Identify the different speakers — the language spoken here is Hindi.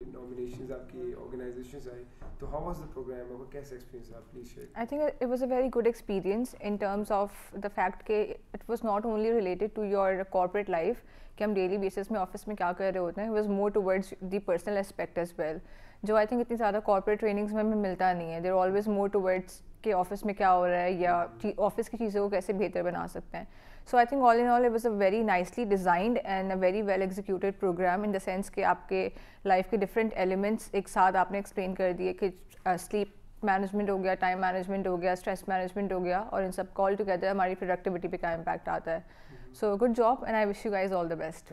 Speaker 1: नॉमिनेशंस आपकी organizations आई तो how was the program आपका कैसा experience आप please share
Speaker 2: I think it was a very good experience in terms of the fact के it was not only related to your corporate life कि हम daily basis में office में क्या कर रहे होते हैं it was more towards the personal aspect as well जो आई थिंक इतनी ज़्यादा कॉर्पोरेट ट्रेनिंग्स में हमें मिलता नहीं है देर ऑलवेज मोर टूवर्ड्स कि ऑफ़िस में क्या हो रहा है या ऑफ़िस की चीज़ों को कैसे बेहतर बना सकते हैं। So I think all in all it was a very nicely designed and a very well executed program in the sense कि आपके लाइफ के डिफरेंट एलिमेंट्स एक साथ आपने एक्सप्लेन कर दिए कि स्लीप मैनेजमेंट हो गया टाइम मैनेजमेंट हो गया स्ट्रेस मैनेजमेंट हो गया और इन सब कॉल टुगेदर हमारी प्रोडक्टिविटी पे क्या इम्पैक्ट आता है। So good job and I wish you guys all the best